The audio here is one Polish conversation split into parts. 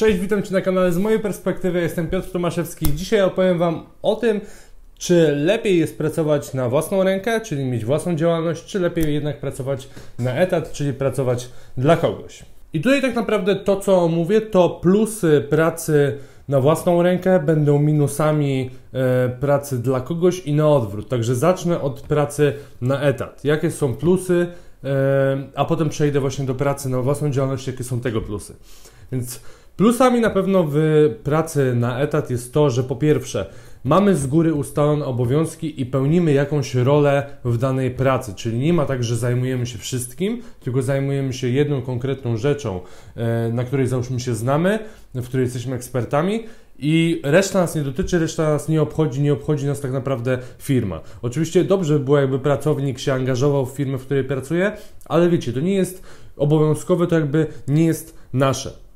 Cześć, witam Cię na kanale. Z mojej perspektywy jestem Piotr Tomaszewski. Dzisiaj opowiem Wam o tym, czy lepiej jest pracować na własną rękę, czyli mieć własną działalność, czy lepiej jednak pracować na etat, czyli pracować dla kogoś. I tutaj tak naprawdę to, co mówię, to plusy pracy na własną rękę będą minusami e, pracy dla kogoś i na odwrót. Także zacznę od pracy na etat. Jakie są plusy, e, a potem przejdę właśnie do pracy na własną działalność, jakie są tego plusy. Więc Plusami na pewno w pracy na etat jest to, że po pierwsze mamy z góry ustalone obowiązki i pełnimy jakąś rolę w danej pracy, czyli nie ma tak, że zajmujemy się wszystkim, tylko zajmujemy się jedną konkretną rzeczą, e, na której załóżmy się znamy, w której jesteśmy ekspertami i reszta nas nie dotyczy, reszta nas nie obchodzi, nie obchodzi nas tak naprawdę firma. Oczywiście dobrze by było, jakby pracownik się angażował w firmę, w której pracuje, ale wiecie, to nie jest obowiązkowe, to jakby nie jest nasze.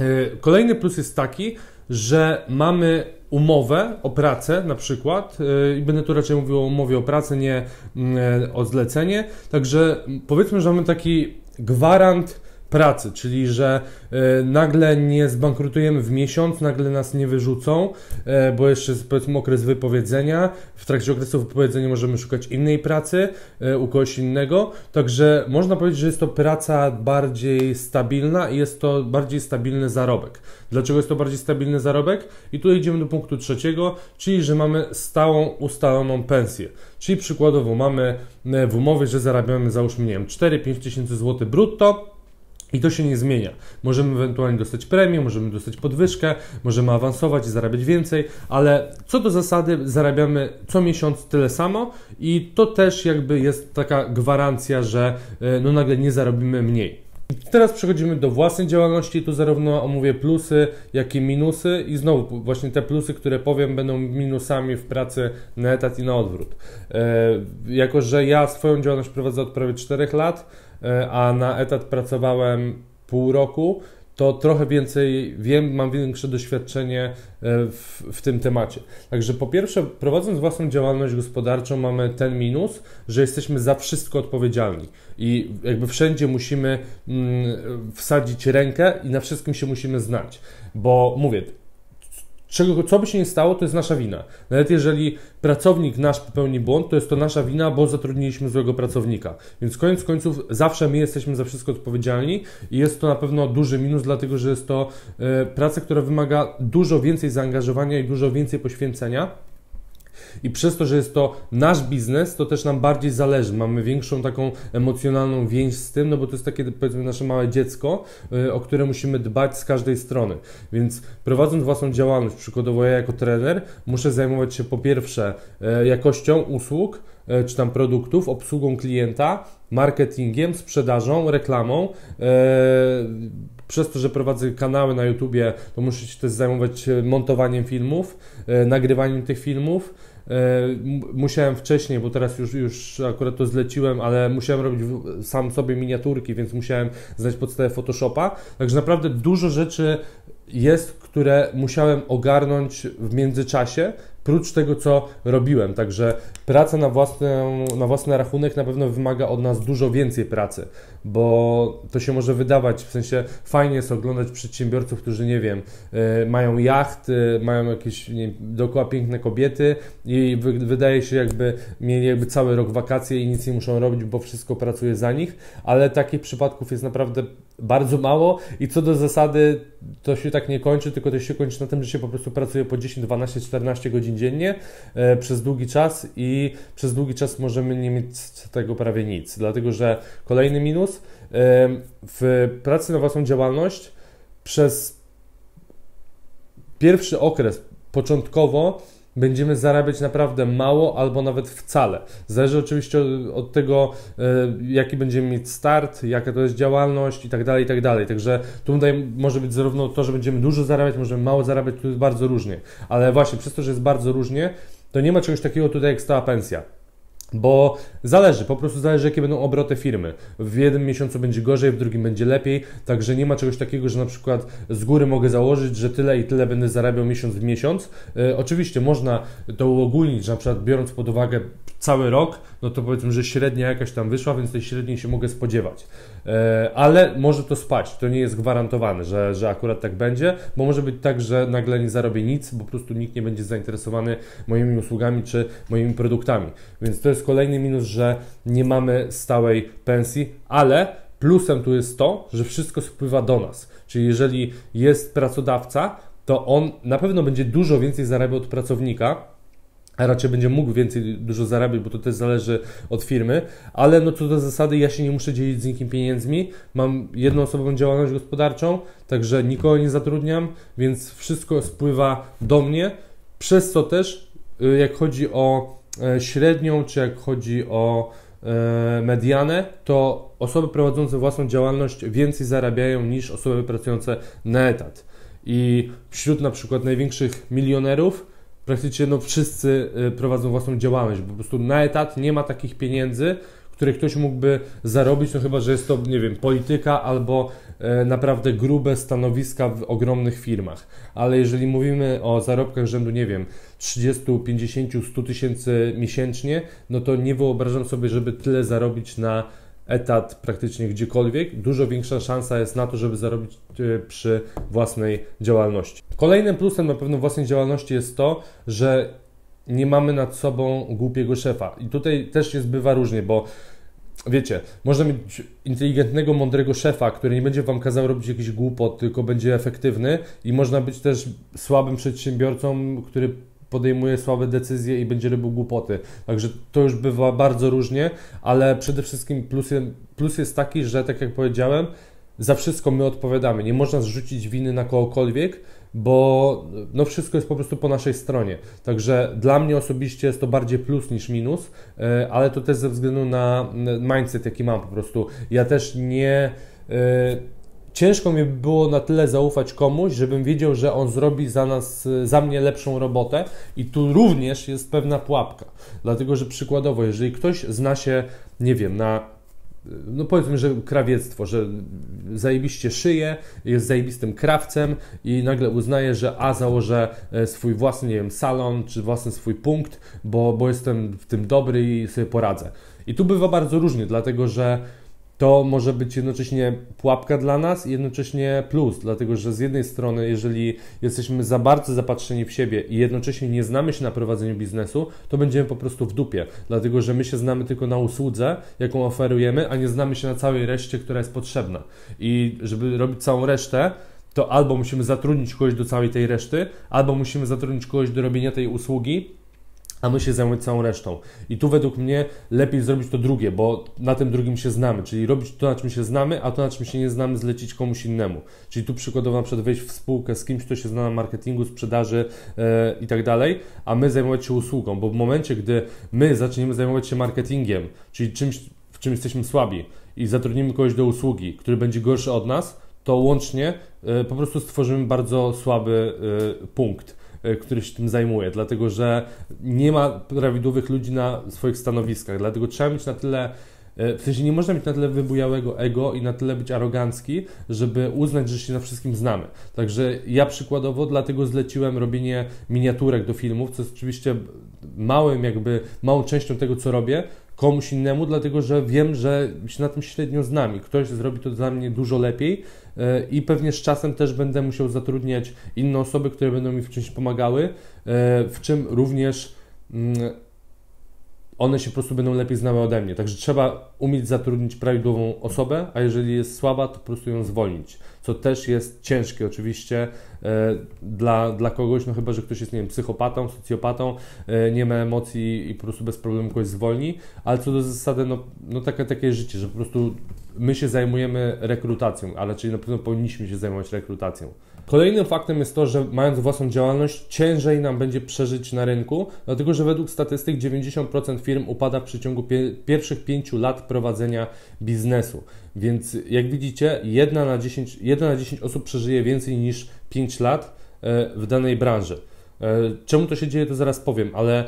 E, kolejny plus jest taki, że mamy umowę o pracę na przykład e, i będę tu raczej mówił o umowie o pracę, nie mm, e, o zlecenie, także powiedzmy, że mamy taki gwarant pracy, czyli że e, nagle nie zbankrutujemy w miesiąc, nagle nas nie wyrzucą, e, bo jeszcze jest powiedzmy okres wypowiedzenia. W trakcie okresu wypowiedzenia możemy szukać innej pracy e, u kogoś innego. Także można powiedzieć, że jest to praca bardziej stabilna i jest to bardziej stabilny zarobek. Dlaczego jest to bardziej stabilny zarobek? I tu idziemy do punktu trzeciego, czyli że mamy stałą, ustaloną pensję. Czyli przykładowo mamy w umowie, że zarabiamy załóżmy, nie wiem, 4-5 tysięcy złotych brutto i to się nie zmienia. Możemy ewentualnie dostać premię, możemy dostać podwyżkę, możemy awansować i zarabiać więcej, ale co do zasady zarabiamy co miesiąc tyle samo i to też jakby jest taka gwarancja, że e, no nagle nie zarobimy mniej. Teraz przechodzimy do własnej działalności. Tu zarówno omówię plusy, jak i minusy. I znowu, właśnie te plusy, które powiem, będą minusami w pracy na etat i na odwrót. E, jako, że ja swoją działalność prowadzę od prawie 4 lat, a na etat pracowałem pół roku, to trochę więcej wiem, mam większe doświadczenie e, w, w, tym temacie. Także po pierwsze, prowadząc własną działalność gospodarczą, mamy ten minus, że jesteśmy za wszystko odpowiedzialni i jakby wszędzie musimy mm, wsadzić rękę i na wszystkim się musimy znać. Bo mówię, czego, co by się nie stało, to jest nasza wina. Nawet jeżeli pracownik nasz popełni błąd, to jest to nasza wina, bo zatrudniliśmy złego pracownika. Więc koniec końców zawsze my jesteśmy za wszystko odpowiedzialni i jest to na pewno duży minus, dlatego że jest to e, praca, która wymaga dużo więcej zaangażowania i dużo więcej poświęcenia. I przez to, że jest to nasz biznes, to też nam bardziej zależy. Mamy większą taką emocjonalną więź z tym, no bo to jest takie powiedzmy nasze małe dziecko, y, o które musimy dbać z każdej strony. Więc prowadząc własną działalność, przykładowo ja jako trener, muszę zajmować się po pierwsze y, jakością usług, y, czy tam produktów, obsługą klienta, marketingiem, sprzedażą, reklamą. Przez to, że prowadzę kanały na YouTubie, to muszę się też zajmować montowaniem filmów, nagrywaniem tych filmów, E, musiałem wcześniej, bo teraz już, już akurat to zleciłem, ale musiałem robić sam sobie miniaturki, więc musiałem znać podstawę Photoshopa. Także naprawdę dużo rzeczy jest, które musiałem ogarnąć w międzyczasie, prócz tego, co robiłem. Także praca na, własny, na własny rachunek na pewno wymaga od nas dużo więcej pracy, bo to się może wydawać, w sensie fajnie jest oglądać przedsiębiorców, którzy, nie wiem, y, mają jachty, mają jakieś nie, dookoła piękne kobiety i wy, wydaje się, jakby mieli jakby cały rok wakacje i nic nie muszą robić, bo wszystko pracuje za nich, ale takich przypadków jest naprawdę bardzo mało i co do zasady to się tak nie kończy, tylko to się kończy na tym, że się po prostu pracuje po 10, 12, 14 godzin dziennie e, przez długi czas i przez długi czas możemy nie mieć z tego prawie nic. Dlatego, że kolejny minus e, w pracy na własną działalność przez pierwszy okres początkowo będziemy zarabiać naprawdę mało albo nawet wcale. Zależy oczywiście od tego, e, jaki będziemy mieć start, jaka to jest działalność i tak dalej, i tak dalej. Także tutaj może być zarówno to, że będziemy dużo zarabiać, możemy mało zarabiać, to jest bardzo różnie. Ale właśnie przez to, że jest bardzo różnie, to nie ma czegoś takiego tutaj jak stała pensja. Bo zależy, po prostu zależy, jakie będą obroty firmy. W jednym miesiącu będzie gorzej, w drugim będzie lepiej, także nie ma czegoś takiego, że na przykład z góry mogę założyć, że tyle i tyle będę zarabiał miesiąc w miesiąc. E, oczywiście można to uogólnić, że na przykład biorąc pod uwagę cały rok, no to powiedzmy, że średnia jakaś tam wyszła, więc tej średniej się mogę spodziewać. E, ale może to spać, to nie jest gwarantowane, że, że akurat tak będzie, bo może być tak, że nagle nie zarobię nic, bo po prostu nikt nie będzie zainteresowany moimi usługami czy moimi produktami. Więc to jest kolejny minus, że nie mamy stałej pensji, ale plusem tu jest to, że wszystko spływa do nas. Czyli jeżeli jest pracodawca, to on na pewno będzie dużo więcej zarabiał od pracownika, a raczej będzie mógł więcej dużo zarabiać, bo to też zależy od firmy, ale no co do zasady ja się nie muszę dzielić z nikim pieniędzmi, mam jednoosobową działalność gospodarczą, także nikogo nie zatrudniam, więc wszystko spływa do mnie, przez co też y, jak chodzi o e, średnią, czy jak chodzi o e, medianę, to osoby prowadzące własną działalność więcej zarabiają niż osoby pracujące na etat. I wśród na przykład największych milionerów praktycznie no wszyscy y, prowadzą własną działalność, bo po prostu na etat nie ma takich pieniędzy, które ktoś mógłby zarobić, no chyba, że jest to, nie wiem, polityka albo e, naprawdę grube stanowiska w ogromnych firmach. Ale jeżeli mówimy o zarobkach rzędu, nie wiem, 30, 50, 100 tysięcy miesięcznie, no to nie wyobrażam sobie, żeby tyle zarobić na etat praktycznie gdziekolwiek, dużo większa szansa jest na to, żeby zarobić e, przy własnej działalności. Kolejnym plusem na pewno własnej działalności jest to, że nie mamy nad sobą głupiego szefa. I tutaj też jest bywa różnie, bo wiecie, można mieć inteligentnego, mądrego szefa, który nie będzie wam kazał robić jakiś głupot, tylko będzie efektywny i można być też słabym przedsiębiorcą, który podejmuje słabe decyzje i będzie robił głupoty. Także to już bywa bardzo różnie, ale przede wszystkim plus, plus jest taki, że tak jak powiedziałem, za wszystko my odpowiadamy. Nie można zrzucić winy na kogokolwiek, bo no wszystko jest po prostu po naszej stronie. Także dla mnie osobiście jest to bardziej plus niż minus, e, ale to też ze względu na mindset, jaki mam po prostu. Ja też nie e, ciężko mi było na tyle zaufać komuś, żebym wiedział, że on zrobi za nas, za mnie lepszą robotę i tu również jest pewna pułapka. Dlatego, że przykładowo, jeżeli ktoś zna się, nie wiem, na no powiedzmy, że krawiectwo, że zajebiście szyje, jest zajebistym krawcem i nagle uznaje, że a założę e, swój własny, nie wiem, salon, czy własny swój punkt, bo, bo jestem w tym dobry i sobie poradzę. I tu bywa bardzo różnie, dlatego że to może być jednocześnie pułapka dla nas i jednocześnie plus, dlatego że z jednej strony, jeżeli jesteśmy za bardzo zapatrzeni w siebie i jednocześnie nie znamy się na prowadzeniu biznesu, to będziemy po prostu w dupie, dlatego że my się znamy tylko na usłudze, jaką oferujemy, a nie znamy się na całej reszcie, która jest potrzebna. I żeby robić całą resztę, to albo musimy zatrudnić kogoś do całej tej reszty, albo musimy zatrudnić kogoś do robienia tej usługi, a my się zajmujemy całą resztą. I tu według mnie lepiej zrobić to drugie, bo na tym drugim się znamy, czyli robić to, na czym się znamy, a to, na czym się nie znamy, zlecić komuś innemu. Czyli tu przykładowo na przykład wejść w spółkę z kimś, kto się zna na marketingu, sprzedaży yy, i tak dalej, a my zajmować się usługą, bo w momencie, gdy my zaczniemy zajmować się marketingiem, czyli czymś, w czym jesteśmy słabi i zatrudnimy kogoś do usługi, który będzie gorszy od nas, to łącznie yy, po prostu stworzymy bardzo słaby yy, punkt E, który się tym zajmuje, dlatego że nie ma prawidłowych ludzi na swoich stanowiskach, dlatego trzeba mieć na tyle e, w sensie nie można mieć na tyle wybujałego ego i na tyle być arogancki, żeby uznać, że się na wszystkim znamy. Także ja przykładowo dlatego zleciłem robienie miniaturek do filmów, co jest oczywiście małym jakby, małą częścią tego, co robię, komuś innemu, dlatego że wiem, że się na tym średnio znam i ktoś zrobi to dla mnie dużo lepiej e, i pewnie z czasem też będę musiał zatrudniać inne osoby, które będą mi w czymś pomagały, e, w czym również mm, one się po prostu będą lepiej znały ode mnie. Także trzeba umieć zatrudnić prawidłową osobę, a jeżeli jest słaba, to po prostu ją zwolnić. Co też jest ciężkie oczywiście e, dla, dla kogoś, no chyba, że ktoś jest, nie wiem, psychopatą, socjopatą, e, nie ma emocji i po prostu bez problemu kogoś zwolni, ale co do zasady, no, no takie, takie życie, że po prostu my się zajmujemy rekrutacją, ale czyli na pewno powinniśmy się zajmować rekrutacją. Kolejnym faktem jest to, że mając własną działalność, ciężej nam będzie przeżyć na rynku, dlatego że według statystyk 90% firm upada w przeciągu pie pierwszych 5 lat prowadzenia biznesu. Więc jak widzicie, 1 na 10, 1 na 10 osób przeżyje więcej niż 5 lat e, w danej branży. E, czemu to się dzieje, to zaraz powiem, ale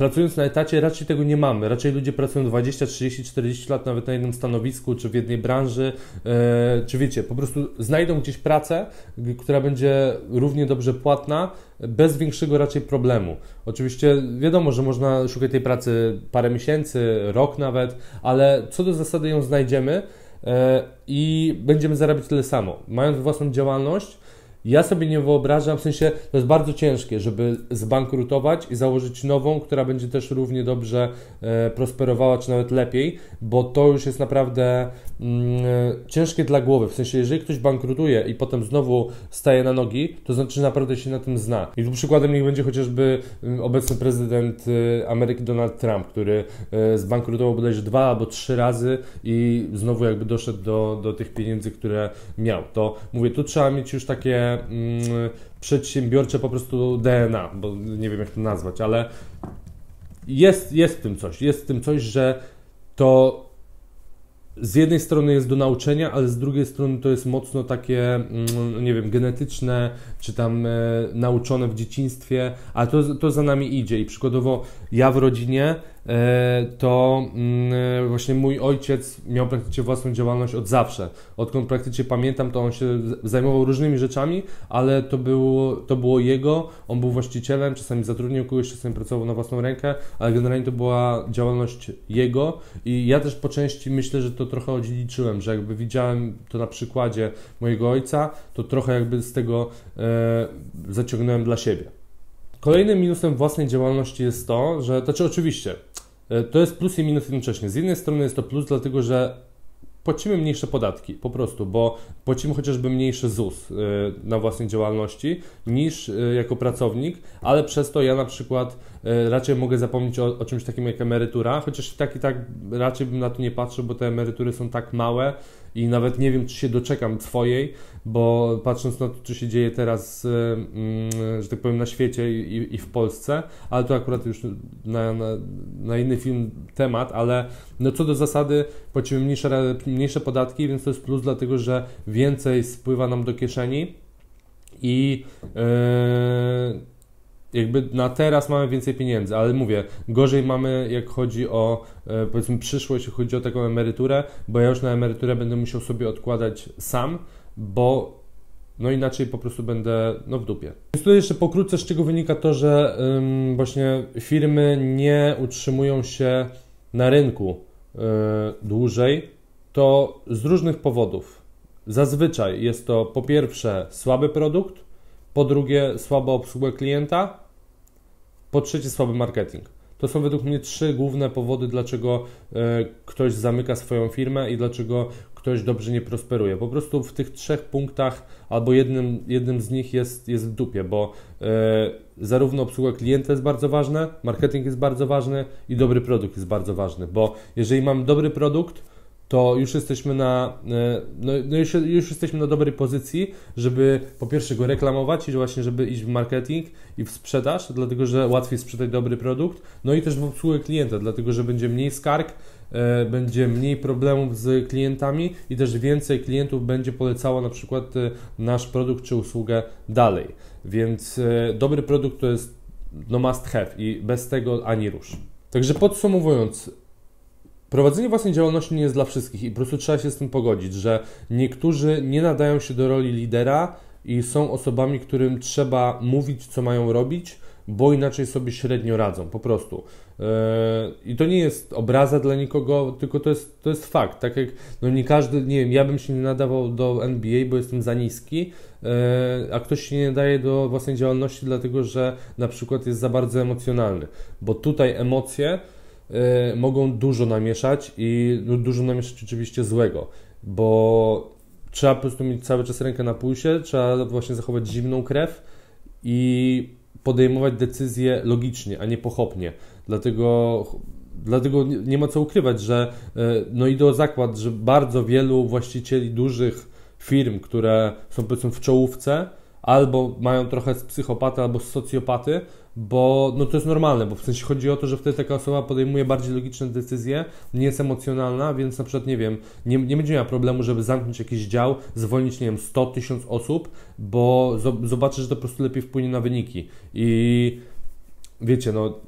pracując na etacie raczej tego nie mamy. Raczej ludzie pracują 20, 30, 40 lat nawet na jednym stanowisku, czy w jednej branży, e, czy wiecie, po prostu znajdą gdzieś pracę, która będzie równie dobrze płatna, bez większego raczej problemu. Oczywiście wiadomo, że można szukać tej pracy parę miesięcy, rok nawet, ale co do zasady ją znajdziemy e, i będziemy zarabiać tyle samo. Mając własną działalność, ja sobie nie wyobrażam, w sensie to jest bardzo ciężkie, żeby zbankrutować i założyć nową, która będzie też równie dobrze e, prosperowała, czy nawet lepiej, bo to już jest naprawdę mm, ciężkie dla głowy. W sensie, jeżeli ktoś bankrutuje i potem znowu staje na nogi, to znaczy, że naprawdę się na tym zna. I tu przykładem niech będzie chociażby mm, obecny prezydent y, Ameryki Donald Trump, który y, zbankrutował bodajże dwa albo trzy razy i znowu jakby doszedł do, do tych pieniędzy, które miał. To mówię, tu trzeba mieć już takie mm, przedsiębiorcze po prostu DNA, bo nie wiem jak to nazwać, ale jest, jest w tym coś, jest w tym coś, że to z jednej strony jest do nauczenia, ale z drugiej strony to jest mocno takie, mm, nie wiem, genetyczne, czy tam e, nauczone w dzieciństwie, a to, to za nami idzie. I przykładowo ja w rodzinie to mm, właśnie mój ojciec miał praktycznie własną działalność od zawsze. Odkąd praktycznie pamiętam, to on się zajmował różnymi rzeczami, ale to było, to było jego, on był właścicielem, czasami zatrudnił kogoś, czasami pracował na własną rękę, ale generalnie to była działalność jego i ja też po części myślę, że to trochę odziedziczyłem, że jakby widziałem to na przykładzie mojego ojca, to trochę jakby z tego e, zaciągnąłem dla siebie. Kolejnym minusem własnej działalności jest to, że, to znaczy oczywiście, e, to jest plus i minus jednocześnie. Z jednej strony jest to plus, dlatego że płacimy mniejsze podatki, po prostu, bo płacimy chociażby mniejszy ZUS e, na własnej działalności niż e, jako pracownik, ale przez to ja na przykład raczej mogę zapomnieć o, o czymś takim jak emerytura, chociaż tak i tak raczej bym na to nie patrzył, bo te emerytury są tak małe, i nawet nie wiem, czy się doczekam swojej, bo patrząc na to, co się dzieje teraz, mm, że tak powiem, na świecie i, i w Polsce, ale to akurat już na, na, na, inny film temat, ale no co do zasady płacimy mniejsze, mniejsze podatki, więc to jest plus, dlatego że więcej spływa nam do kieszeni i yy, jakby na teraz mamy więcej pieniędzy, ale mówię, gorzej mamy jak chodzi o e, powiedzmy przyszłość, jeśli chodzi o taką emeryturę, bo ja już na emeryturę będę musiał sobie odkładać sam, bo no inaczej po prostu będę no w dupie. Więc tutaj jeszcze pokrótce z czego wynika to, że ym, właśnie firmy nie utrzymują się na rynku yy, dłużej, to z różnych powodów. Zazwyczaj jest to po pierwsze słaby produkt, po drugie słaba obsługa klienta, po trzecie słaby marketing. To są według mnie trzy główne powody, dlaczego e, ktoś zamyka swoją firmę i dlaczego ktoś dobrze nie prosperuje. Po prostu w tych trzech punktach albo jednym, jednym z nich jest, jest w dupie, bo e, zarówno obsługa klienta jest bardzo ważna, marketing jest bardzo ważny i dobry produkt jest bardzo ważny, bo jeżeli mam dobry produkt, to już jesteśmy na, e, no, no już, już, jesteśmy na dobrej pozycji, żeby po pierwsze go reklamować i właśnie, żeby iść w marketing i w sprzedaż, dlatego że łatwiej sprzedać dobry produkt, no i też w obsługę klienta, dlatego że będzie mniej skarg, e, będzie mniej problemów z klientami i też więcej klientów będzie polecało na przykład e, nasz produkt czy usługę dalej. Więc dobry produkt to jest no must have i bez tego ani rusz. Także podsumowując, Prowadzenie własnej działalności nie jest dla wszystkich i po prostu trzeba się z tym pogodzić, że niektórzy nie nadają się do roli lidera i są osobami, którym trzeba mówić, co mają robić, bo inaczej sobie średnio radzą, po prostu. Yy, I to nie jest obraza dla nikogo, tylko to jest, to jest fakt. Tak jak no nie każdy, nie wiem, ja bym się nie nadawał do NBA, bo jestem za niski, yy, a ktoś się nie nadaje do własnej działalności, dlatego że na przykład jest za bardzo emocjonalny, bo tutaj emocje mogą dużo namieszać i no, dużo namieszać oczywiście złego, bo trzeba po prostu mieć cały czas rękę na pulsie, trzeba właśnie zachować zimną krew i podejmować decyzje logicznie, a nie pochopnie. Dlatego, dlatego nie ma co ukrywać, że y, no idę o zakład, że bardzo wielu właścicieli dużych firm, które są powiedzmy w czołówce, albo mają trochę z psychopaty, albo z socjopaty, bo no to jest normalne, bo w sensie chodzi o to, że wtedy taka osoba podejmuje bardziej logiczne decyzje, nie jest emocjonalna, więc na przykład, nie wiem, nie, nie będzie miała problemu, żeby zamknąć jakiś dział, zwolnić, nie wiem, 100 tysięcy osób, bo zobaczy, że to po prostu lepiej wpłynie na wyniki. I wiecie, no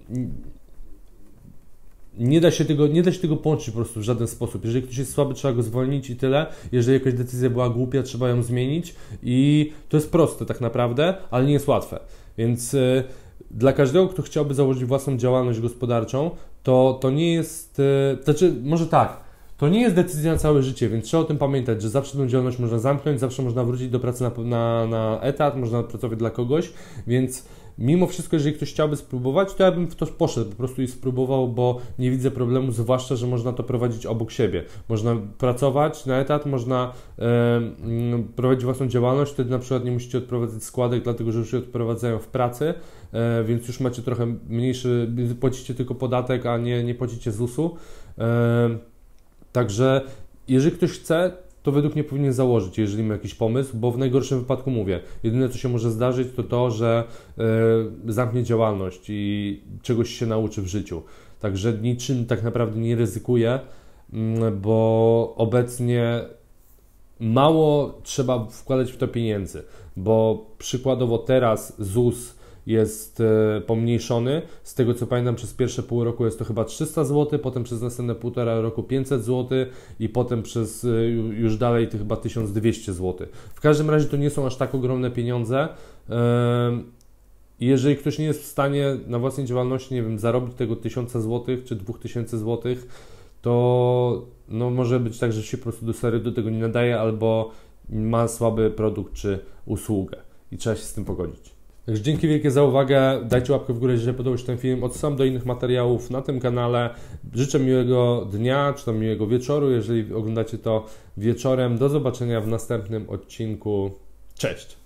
nie da, się tego, nie da się tego połączyć po prostu w żaden sposób. Jeżeli ktoś jest słaby, trzeba go zwolnić i tyle. Jeżeli jakaś decyzja była głupia, trzeba ją zmienić i to jest proste tak naprawdę, ale nie jest łatwe. Więc y, dla każdego, kto chciałby założyć własną działalność gospodarczą, to, to nie jest, y, znaczy może tak, to nie jest decyzja na całe życie, więc trzeba o tym pamiętać, że zawsze tę działalność można zamknąć, zawsze można wrócić do pracy na, na, na etat, można pracować dla kogoś, więc mimo wszystko, jeżeli ktoś chciałby spróbować, to ja bym w to poszedł po prostu i spróbował, bo nie widzę problemu, zwłaszcza, że można to prowadzić obok siebie. Można pracować na etat, można e, prowadzić własną działalność, wtedy na przykład nie musicie odprowadzać składek, dlatego że już je odprowadzają w pracy, e, więc już macie trochę mniejszy, płacicie tylko podatek, a nie, nie płacicie ZUS-u. E, także jeżeli ktoś chce, to według mnie powinien założyć, jeżeli ma jakiś pomysł, bo w najgorszym wypadku mówię, jedyne co się może zdarzyć to to, że y, zamknie działalność i czegoś się nauczy w życiu. Także niczym tak naprawdę nie ryzykuje, y, bo obecnie mało trzeba wkładać w to pieniędzy, bo przykładowo teraz ZUS jest e, pomniejszony. Z tego co pamiętam, przez pierwsze pół roku jest to chyba 300 zł, potem przez następne półtora roku 500 zł i potem przez e, już dalej to chyba 1200 zł. W każdym razie to nie są aż tak ogromne pieniądze. Jeżeli ktoś nie jest w stanie na własnej działalności, nie wiem, zarobić tego 1000 zł czy 2000 zł, to no, może być tak, że się po prostu do sery do tego nie nadaje albo ma słaby produkt czy usługę i trzeba się z tym pogodzić. Także dzięki wielkie za uwagę. Dajcie łapkę w górę, jeżeli podobał się ten film. Odsyłam do innych materiałów na tym kanale. Życzę miłego dnia, czy tam miłego wieczoru, jeżeli oglądacie to wieczorem. Do zobaczenia w następnym odcinku. Cześć!